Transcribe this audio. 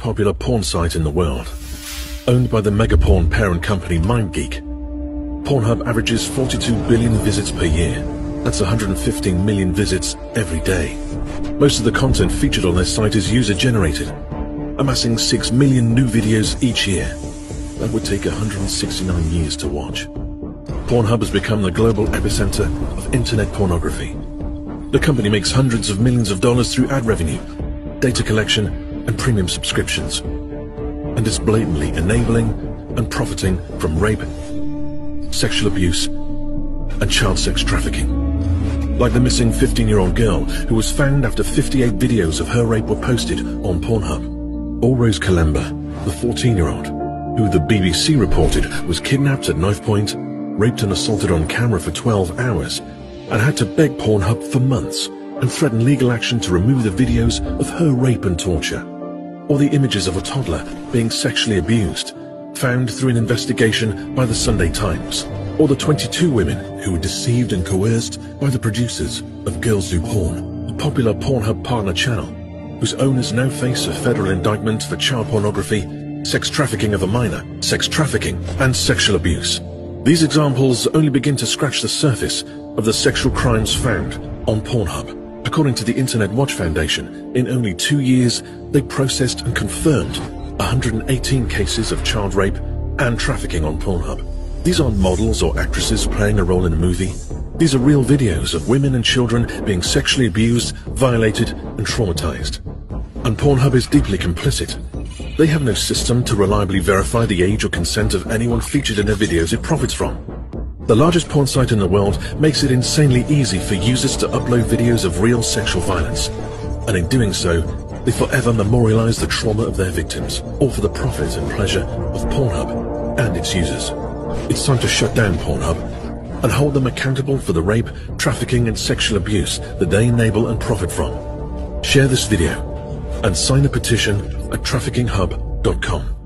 Popular porn site in the world. Owned by the megaporn parent company MindGeek, Pornhub averages 42 billion visits per year. That's 115 million visits every day. Most of the content featured on their site is user-generated, amassing 6 million new videos each year. That would take 169 years to watch. Pornhub has become the global epicenter of internet pornography. The company makes hundreds of millions of dollars through ad revenue, data collection, and premium subscriptions. And is blatantly enabling and profiting from rape, sexual abuse, and child sex trafficking. Like the missing 15-year-old girl who was found after 58 videos of her rape were posted on Pornhub. Or Rose Kalemba, the 14-year-old, who the BBC reported was kidnapped at knife point, raped and assaulted on camera for 12 hours, and had to beg Pornhub for months and threaten legal action to remove the videos of her rape and torture. Or the images of a toddler being sexually abused, found through an investigation by the Sunday Times. Or the 22 women who were deceived and coerced by the producers of Girls Do Porn, a popular Pornhub partner channel, whose owners now face a federal indictment for child pornography, sex trafficking of a minor, sex trafficking, and sexual abuse. These examples only begin to scratch the surface of the sexual crimes found on Pornhub. According to the Internet Watch Foundation, in only two years, they processed and confirmed 118 cases of child rape and trafficking on Pornhub. These aren't models or actresses playing a role in a movie. These are real videos of women and children being sexually abused, violated, and traumatized. And Pornhub is deeply complicit. They have no system to reliably verify the age or consent of anyone featured in their videos it profits from. The largest porn site in the world makes it insanely easy for users to upload videos of real sexual violence. And in doing so, they forever memorialize the trauma of their victims, all for the profit and pleasure of Pornhub and its users. It's time to shut down Pornhub and hold them accountable for the rape, trafficking and sexual abuse that they enable and profit from. Share this video and sign a petition at traffickinghub.com.